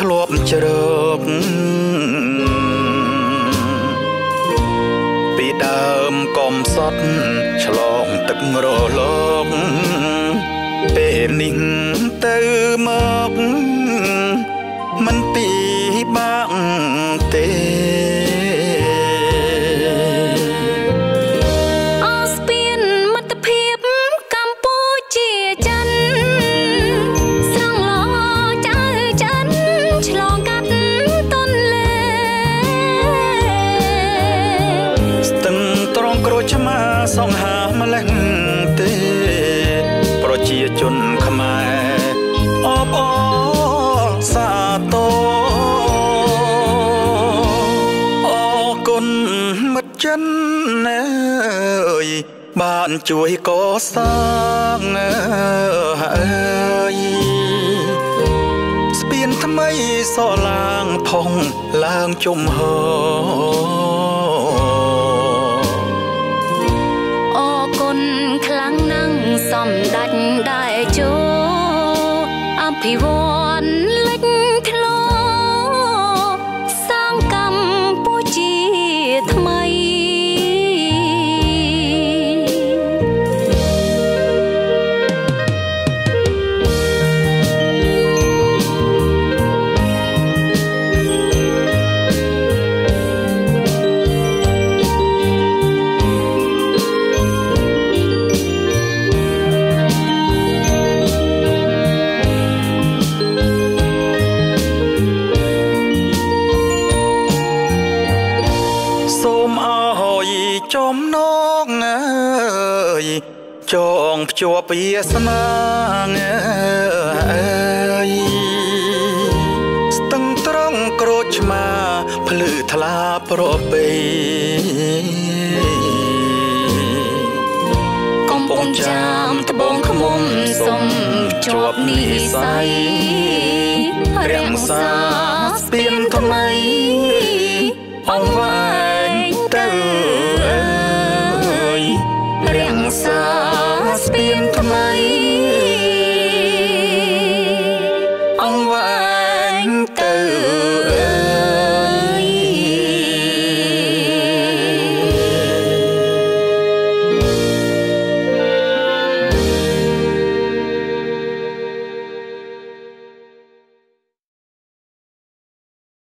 ធ្លាប់ជ្រកពីដើមកំសត់ឆ្លងទឹករលកពេលនេះទៅមកមិនពីបាក់ សងហាម្លេះទេ ប្រជាជនខ្មែរអបអរសាទរអរគុណមិត្តចិនអើយបានជួយកសាងអើយស្ពានថ្មីសឡើងផុងឡើងជំហរ អភិ ចំណងអើយចងភ្ជាប់វាសនាអើយស្ទឹងត្រង់ក្រូចឆ្មាភ្លឺថ្លាប្រពេកំពុងចាំត្បូងខ្មុំសុំជាប់និស័យរាំងសាស្ពានថ្មីអង្វា